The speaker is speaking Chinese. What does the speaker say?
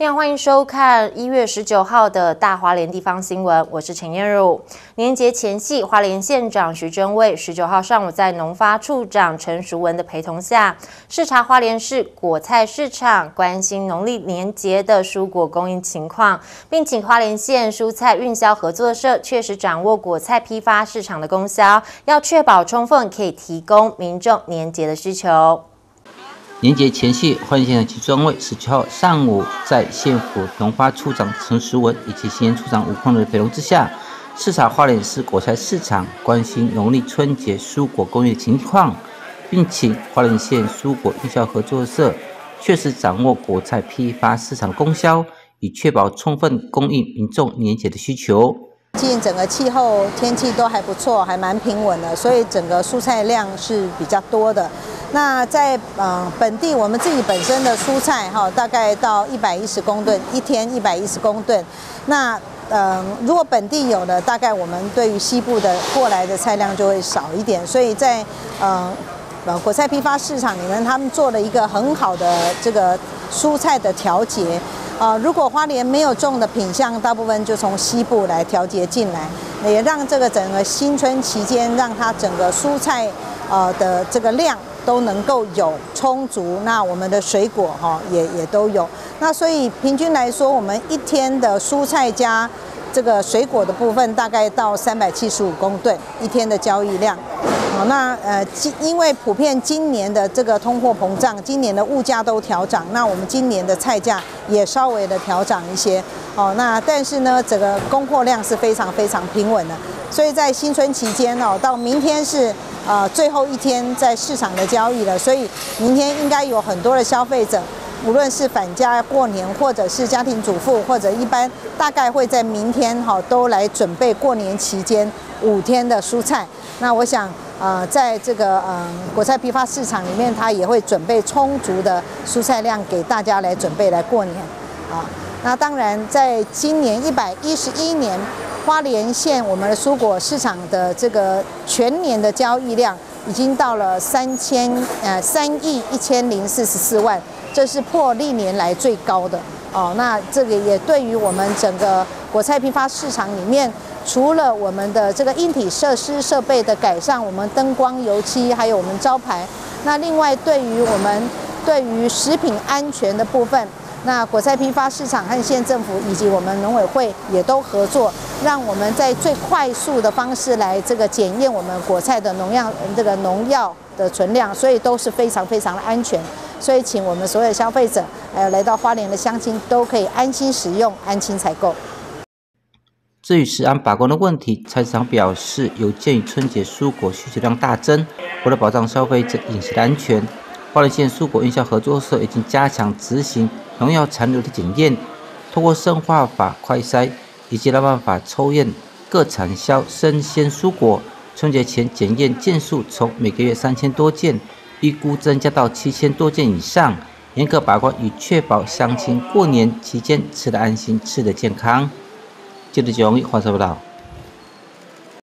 你好，欢迎收看一月十九号的大花莲地方新闻，我是陈燕茹。年节前夕，花莲县长徐祯卫十九号上午在农发处长陈淑文的陪同下，视察花莲市果菜市场，关心农历年节的蔬果供应情况，并请花莲县蔬菜运销合作社确实掌握果菜批发市场的供销，要确保充分可以提供民众年节的需求。年节前夕，花莲县长徐专委十九号上午在县府农发处长陈时文以及新任处长吴匡的陪同之下，视察花莲市果菜市场，关心农历春节蔬果供应情况，并请花莲县蔬果运销合作社确实掌握果菜批发市场供销，以确保充分供应民众年节的需求。近整个气候天气都还不错，还蛮平稳的，所以整个蔬菜量是比较多的。那在呃本地，我们自己本身的蔬菜哈，大概到一百一十公吨一天，一百一十公吨。那呃如果本地有的，大概我们对于西部的过来的菜量就会少一点。所以在呃呃果菜批发市场里面，他们做了一个很好的这个蔬菜的调节。啊，如果花莲没有种的品相，大部分就从西部来调节进来，也让这个整个新春期间，让它整个蔬菜呃的这个量都能够有充足。那我们的水果哈也也都有。那所以平均来说，我们一天的蔬菜加这个水果的部分，大概到三百七十五公吨一天的交易量。好，那呃，今因为普遍今年的这个通货膨胀，今年的物价都调涨，那我们今年的菜价也稍微的调涨一些。哦，那但是呢，整个供货量是非常非常平稳的，所以在新春期间哦，到明天是呃最后一天在市场的交易了，所以明天应该有很多的消费者，无论是返家过年，或者是家庭主妇，或者一般大概会在明天哈都来准备过年期间五天的蔬菜。那我想。呃，在这个嗯果菜批发市场里面，它也会准备充足的蔬菜量给大家来准备来过年啊。那当然，在今年一百一十一年，花莲县我们的蔬果市场的这个全年的交易量已经到了三千呃三亿一千零四十四万，这是破历年来最高的哦。那这个也对于我们整个果菜批发市场里面。除了我们的这个硬体设施设备的改善，我们灯光、油漆，还有我们招牌。那另外，对于我们对于食品安全的部分，那果菜批发市场和县政府以及我们农委会也都合作，让我们在最快速的方式来这个检验我们果菜的农药这个农药的存量，所以都是非常非常的安全。所以，请我们所有消费者还有来到花莲的乡亲都可以安心使用、安心采购。至于食安把关的问题，菜市场表示，有鉴于春节蔬果需求量大增，为了保障消费者饮食的安全，花莲县蔬果营销合作社已经加强执行农药残留的检验，通过生化法快筛以及办法抽验各产销生鲜蔬果，春节前检验件数从每个月三千多件，预估增加到七千多件以上，严格把关以确保乡亲过年期间吃得安心、吃得健康。接着讲，话说不到。